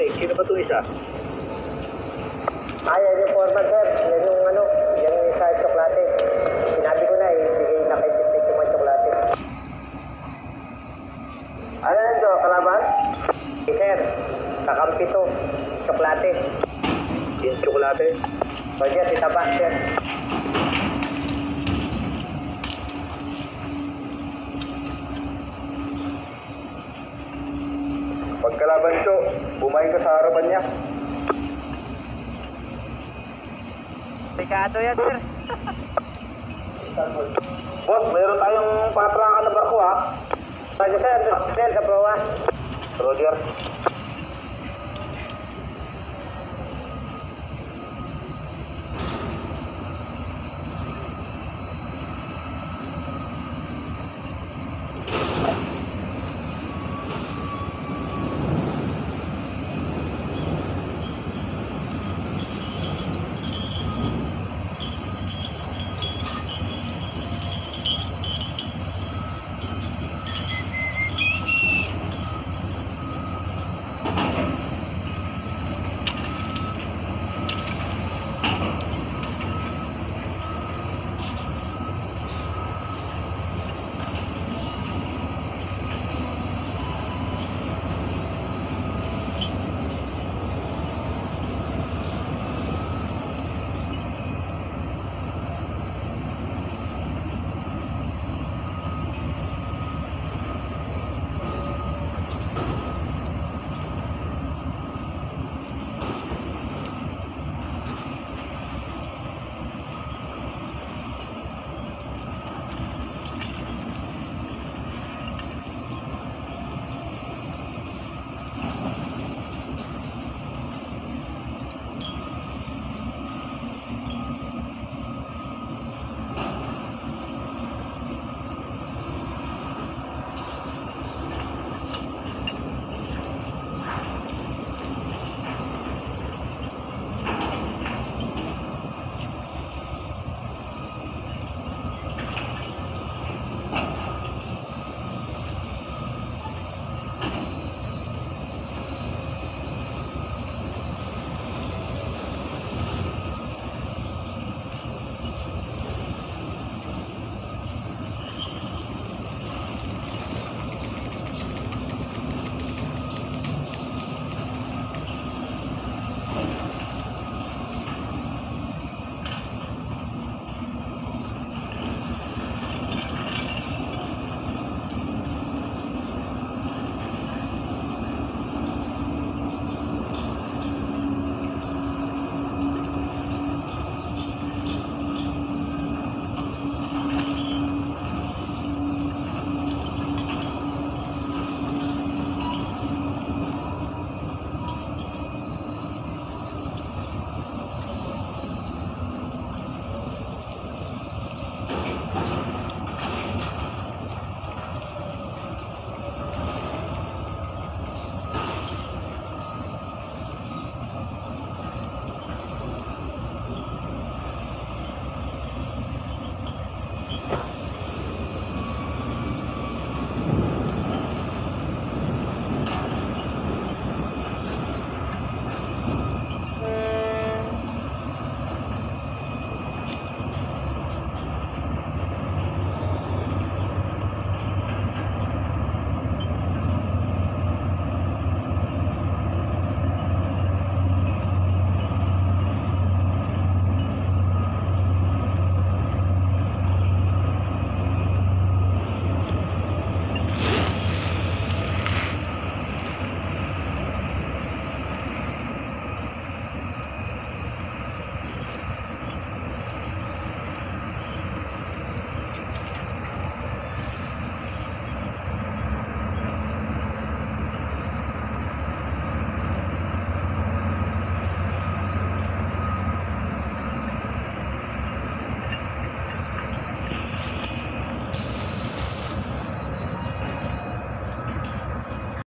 tsokolate. Sino ba itong isa? Ay, yan yung foreman, sir. Yan yung ano, yan yung isa tsokolate. Sinabi ko na, eh, ibigay na kay Tip yung mga tsokolate. Ano yan, Jo? Kalaban? Eh, sir. Kakampi to. Tsokolate. Yung tsokolate. Pwede, titaba, sir. Pagkalaban siyo, bumayin ka sa harapan niya. Dekado yan, sir. Boss, meron tayong patrangan na barko ha. Sir. Sir, sa proa. Roger.